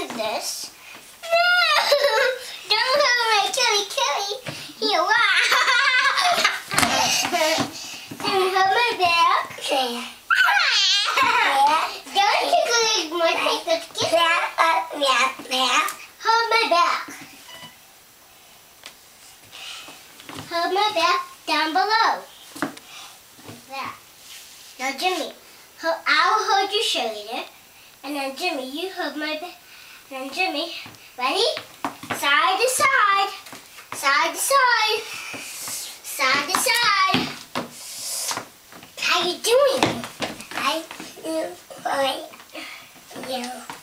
like this. No! Don't hurt my killy killy. Here, wow! and hurt my back. Yeah. Don't you go like my face. Get Yeah, yeah, yeah. Hold my back. Hold my back down below. That. Now, Jimmy, I'll hold your shoulder. And then, Jimmy, you hold my back. And Jimmy, ready? Side to side. Side to side. Side to side. How you doing? I do for you.